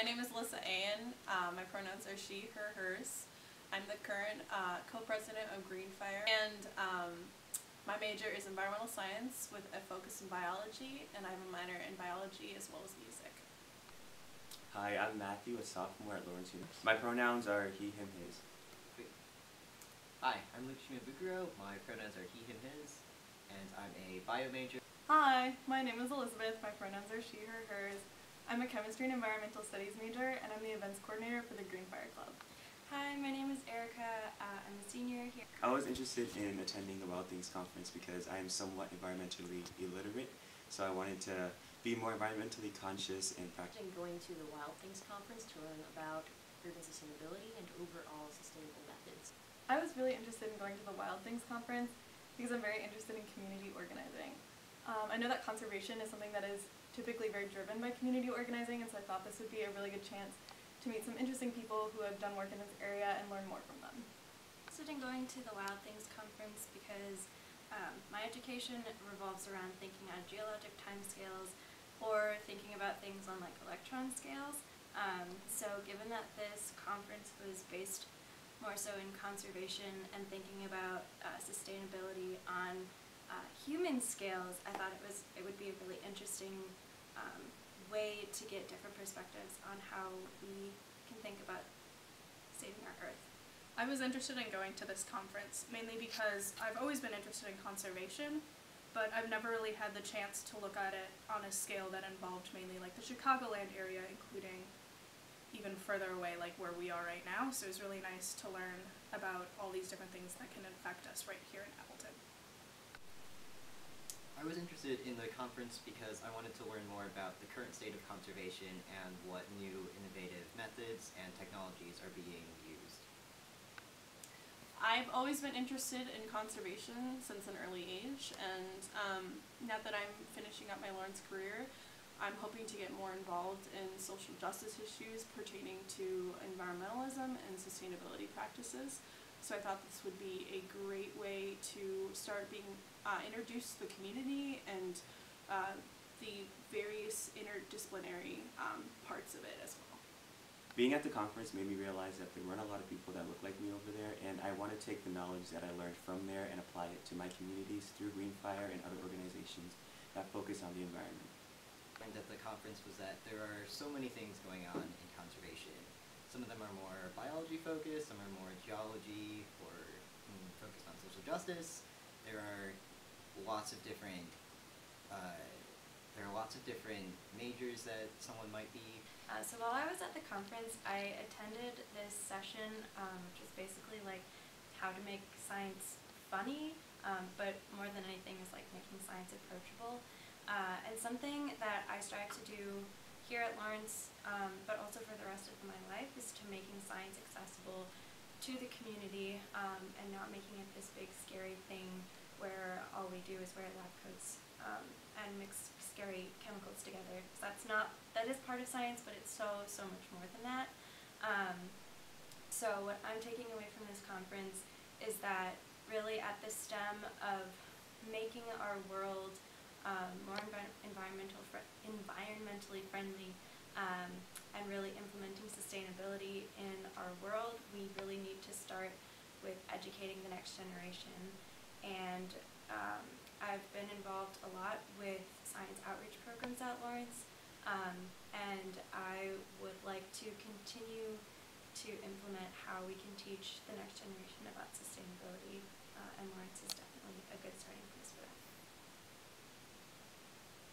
My name is Alyssa Ayan. Uh, my pronouns are she, her, hers. I'm the current uh, co-president of Greenfire, and um, my major is environmental science with a focus in biology, and I have a minor in biology as well as music. Hi, I'm Matthew, a sophomore at Lawrence University. My pronouns are he, him, his. Hi, I'm Luke Shimabukuro. My pronouns are he, him, his, and I'm a bio major. Hi, my name is Elizabeth. My pronouns are she, her, hers. I'm a chemistry and environmental studies major, and I'm the events coordinator for the Greenfire Club. Hi, my name is Erica. Uh, I'm a senior here. I was interested in attending the Wild Things Conference because I am somewhat environmentally illiterate, so I wanted to be more environmentally conscious and practical. And going to the Wild Things Conference to learn about urban sustainability and overall sustainable methods. I was really interested in going to the Wild Things Conference because I'm very interested in community organizing. Um, I know that conservation is something that is typically very driven by community organizing, and so I thought this would be a really good chance to meet some interesting people who have done work in this area and learn more from them. Interested in going to the Wild Things Conference because um, my education revolves around thinking on geologic timescales or thinking about things on like electron scales. Um, so given that this conference was based more so in conservation and thinking about uh, sustainability on scales, I thought it was it would be a really interesting um, way to get different perspectives on how we can think about saving our Earth. I was interested in going to this conference mainly because I've always been interested in conservation, but I've never really had the chance to look at it on a scale that involved mainly like the Chicagoland area, including even further away like where we are right now. So it was really nice to learn about all these different things that can affect us right here in Appleton. I was interested in the conference because I wanted to learn more about the current state of conservation and what new innovative methods and technologies are being used. I've always been interested in conservation since an early age, and um, now that I'm finishing up my Lawrence career, I'm hoping to get more involved in social justice issues pertaining to environmentalism and sustainability practices. So I thought this would be a great way to start being uh, introduced to the community and uh, the various interdisciplinary um, parts of it as well. Being at the conference made me realize that there weren't a lot of people that look like me over there, and I want to take the knowledge that I learned from there and apply it to my communities through Greenfire and other organizations that focus on the environment. Learned at the conference was that there are so many things going on in conservation. Some of them are more biology focused, some are more geology or mm, focused on social justice. There are lots of different uh, there are lots of different majors that someone might be. Uh, so while I was at the conference, I attended this session, um, which is basically like how to make science funny, um, but more than anything is like making science approachable. Uh, and something that I strive to do here at Lawrence, um, but also for the rest of my life, making science accessible to the community um, and not making it this big scary thing where all we do is wear lab coats um, and mix scary chemicals together. So that's not that is part of science, but it's so so much more than that. Um, so what I'm taking away from this conference is that really at the stem of making our world um, more envi environmental fr environmentally friendly um, and really implementing sustainability in our world, we really need to start with educating the next generation. And um, I've been involved a lot with science outreach programs at Lawrence, um, and I would like to continue to implement how we can teach the next generation about sustainability, uh, and Lawrence is definitely a good starting place for that.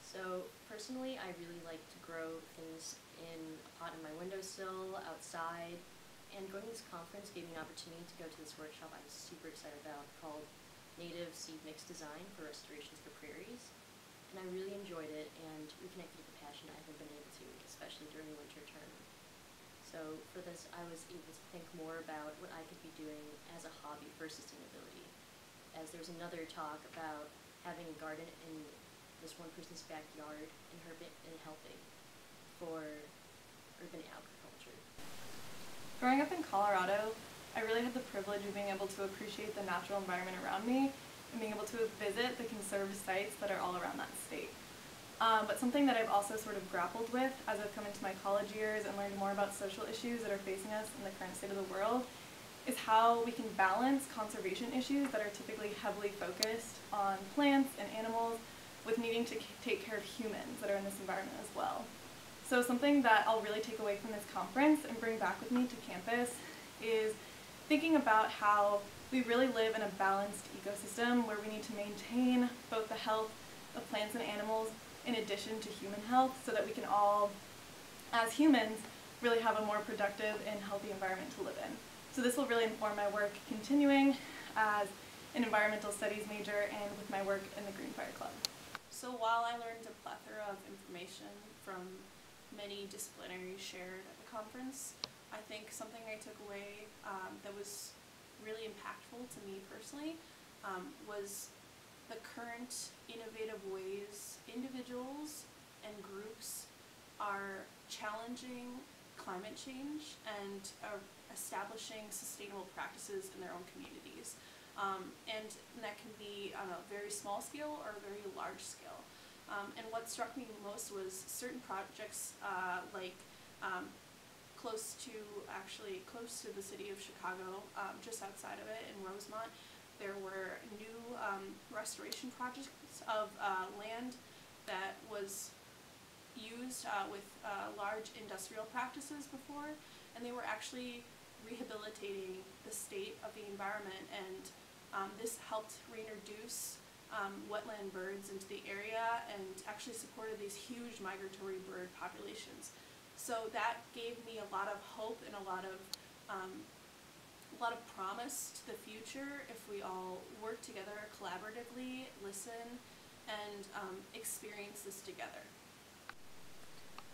So personally, I really like to grow things in a pot in my windowsill, outside, and going to this conference gave me an opportunity to go to this workshop I was super excited about called Native Seed Mix Design for Restorations for Prairies. And I really enjoyed it and reconnected with the passion I haven't been able to, especially during the winter term. So for this, I was able to think more about what I could be doing as a hobby for sustainability. As there's another talk about having a garden in this one person's backyard and her and helping for urban agriculture. Growing up in Colorado, I really had the privilege of being able to appreciate the natural environment around me and being able to visit the conserved sites that are all around that state. Um, but something that I've also sort of grappled with as I've come into my college years and learned more about social issues that are facing us in the current state of the world is how we can balance conservation issues that are typically heavily focused on plants and animals with needing to take care of humans that are in this environment as well. So something that I'll really take away from this conference and bring back with me to campus is thinking about how we really live in a balanced ecosystem where we need to maintain both the health of plants and animals in addition to human health so that we can all, as humans, really have a more productive and healthy environment to live in. So this will really inform my work continuing as an environmental studies major and with my work in the Green Fire Club. So while I learned a plethora of information from many disciplinaries shared at the conference, I think something I took away um, that was really impactful to me personally um, was the current innovative ways individuals and groups are challenging climate change and are establishing sustainable practices in their own communities. Um, and that can be on a very small scale or a very large scale. Um, and what struck me most was certain projects uh, like um, close to actually close to the city of Chicago, um, just outside of it in Rosemont, there were new um, restoration projects of uh, land that was used uh, with uh, large industrial practices before, and they were actually rehabilitating the state of the environment, and um, this helped reintroduce um, wetland birds into the area and actually supported these huge migratory bird populations. So that gave me a lot of hope and a lot of um, a lot of promise to the future if we all work together collaboratively, listen, and um, experience this together.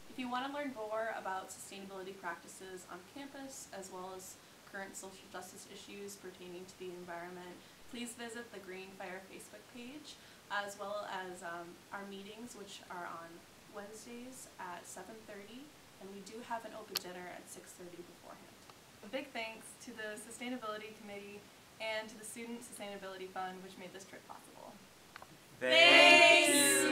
If you want to learn more about sustainability practices on campus, as well as current social justice issues pertaining to the environment, please visit the Green Fire Facebook page, as well as um, our meetings, which are on Wednesdays at 7.30, and we do have an open dinner at 6.30 beforehand. A big thanks to the Sustainability Committee and to the Student Sustainability Fund, which made this trip possible. Thank Thanks.